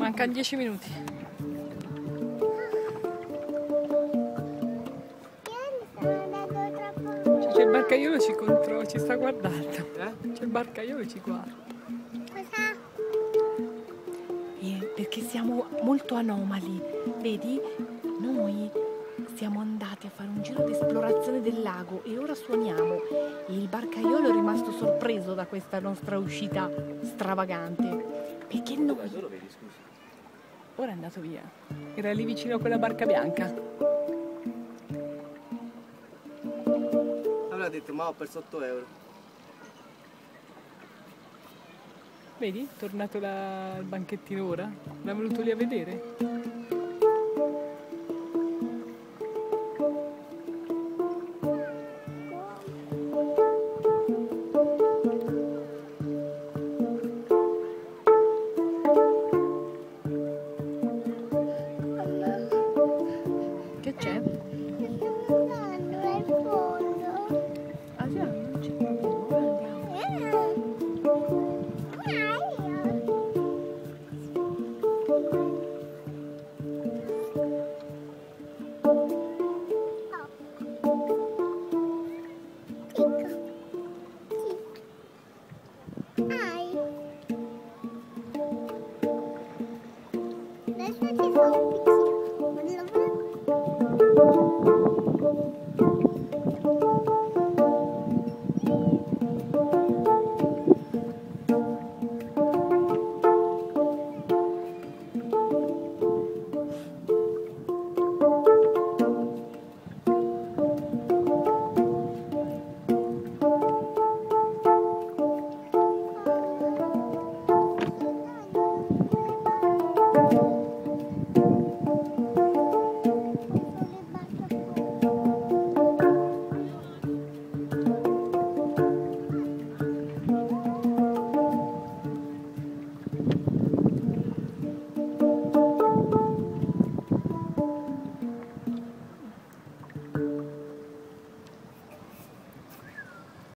Mancano 10 minuti. Cioè, c'è il barcaiolo ci controlla, ci sta guardando. Eh? C'è il barcaiolo ci guarda. Cosa? Eh, perché siamo molto anomali. Vedi? Noi siamo andati a fare un giro di esplorazione del lago e ora suoniamo. E il barcaiolo è rimasto sorpreso da questa nostra uscita stravagante. Perché noi... Ora è andato via. Era lì vicino a quella barca bianca. Allora ha detto, ma ho perso 8 euro. Vedi? Tornato la- il banchettino ora. L'ha venuto lì a vedere. Hi. Let's